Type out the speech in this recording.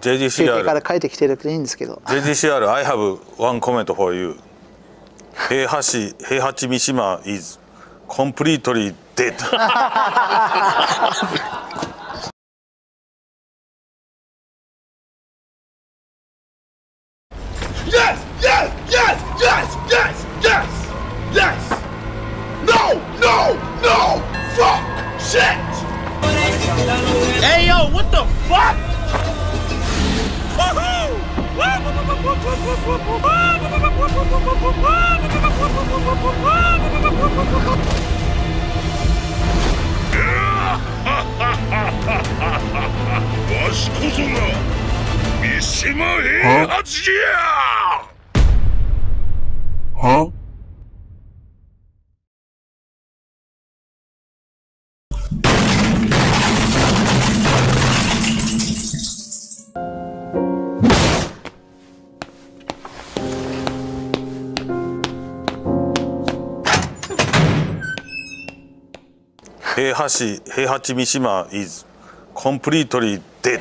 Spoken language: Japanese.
休憩から JGCR 帰ってきてるからいいんですけど JGCR I have one comment for you 平八平八三島 is completely dead わしこそが三島平八じゃ平八平八三島 is completely dead